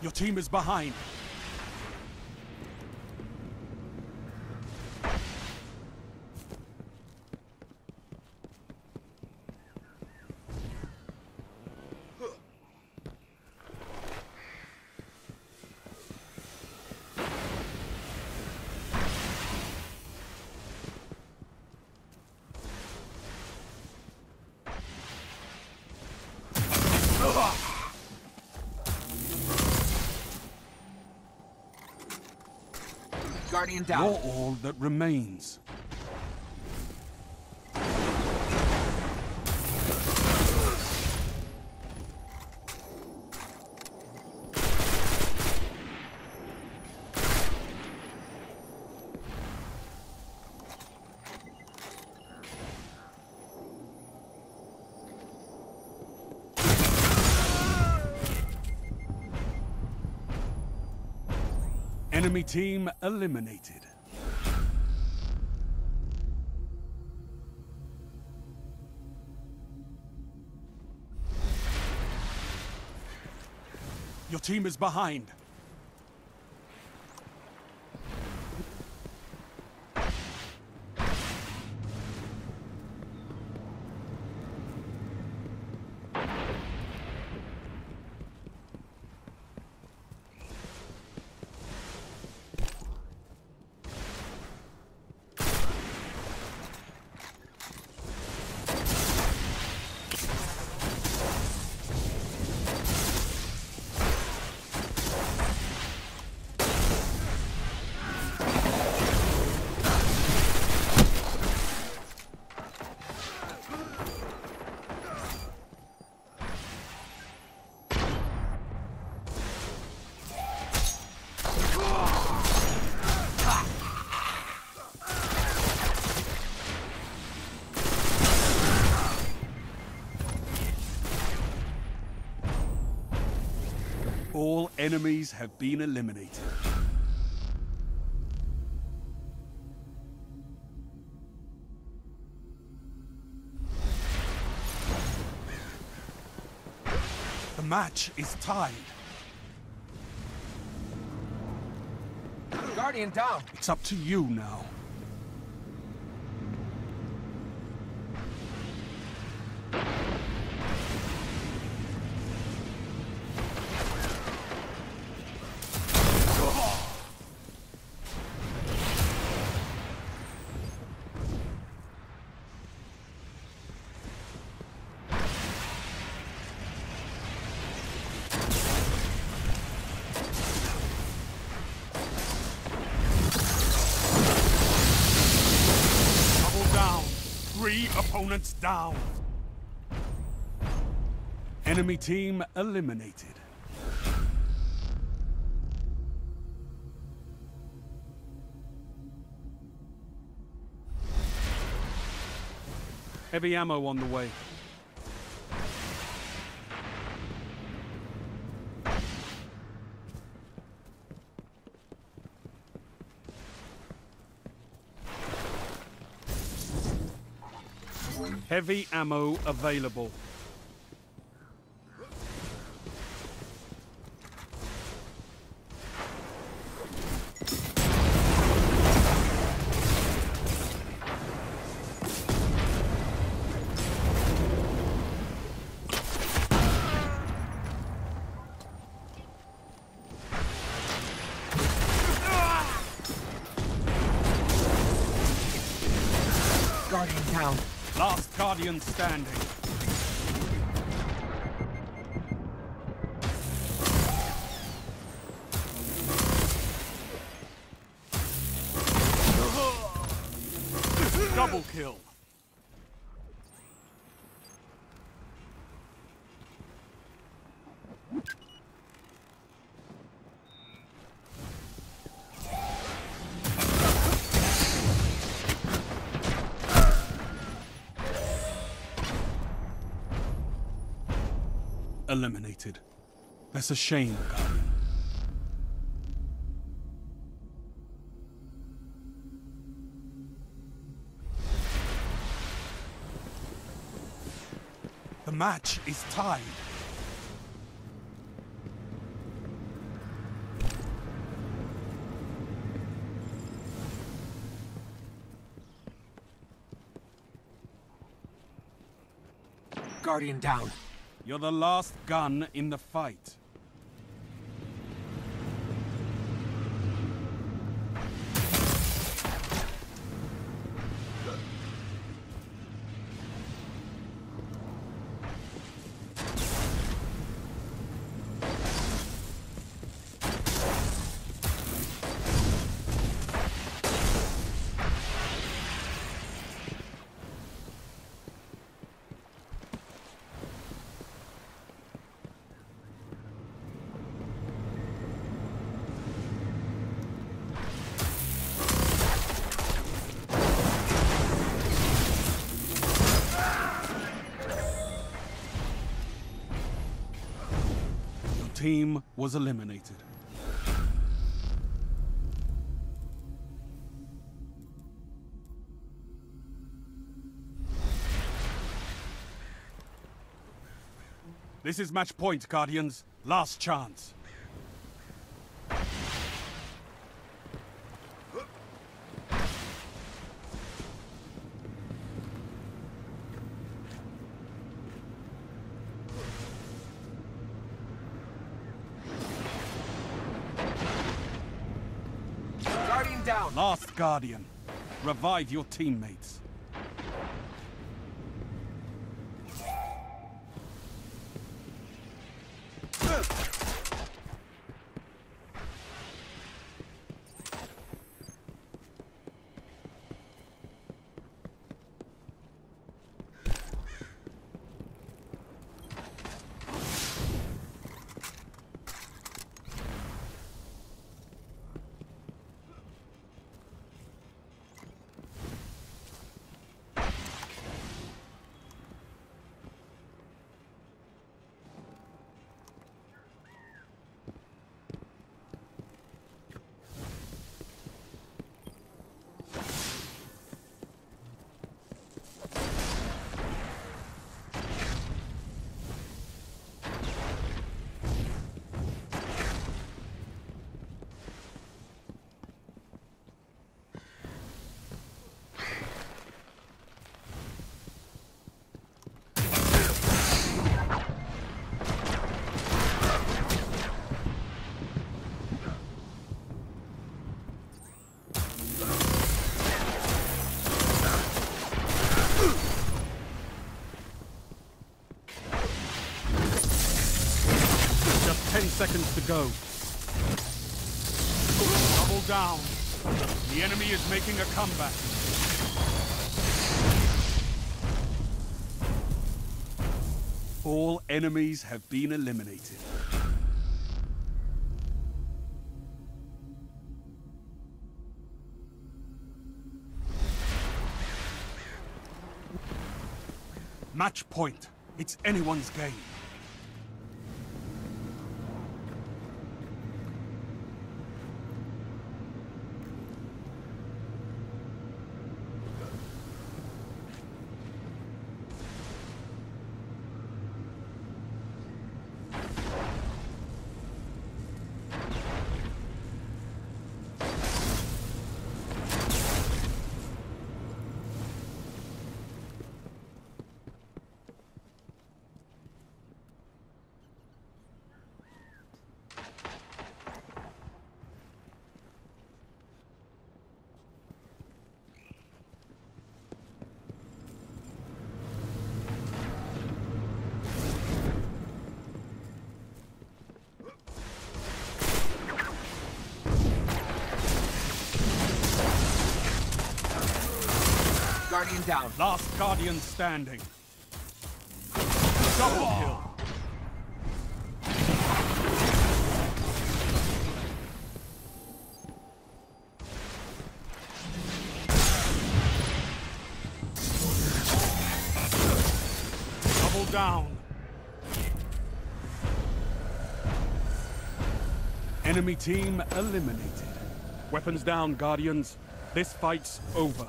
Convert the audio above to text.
Your team is behind. Guardian down. You're all that remains. Enemy team eliminated. Your team is behind. All enemies have been eliminated. The match is tied. Guardian down. It's up to you now. Three opponents down. Enemy team eliminated. Heavy ammo on the way. Heavy ammo available. Guardian down. Last Guardian standing. Double kill. eliminated. That's a shame, Guardian. The match is tied. Guardian down. You're the last gun in the fight. Team was eliminated. This is match point, Guardians. Last chance. Guardian down. Last Guardian. Revive your teammates. Go. Double down. The enemy is making a comeback. All enemies have been eliminated. Match point. It's anyone's game. Guardian down. Last Guardian standing. Double kill. Double down. Enemy team eliminated. Weapons down, Guardians. This fight's over.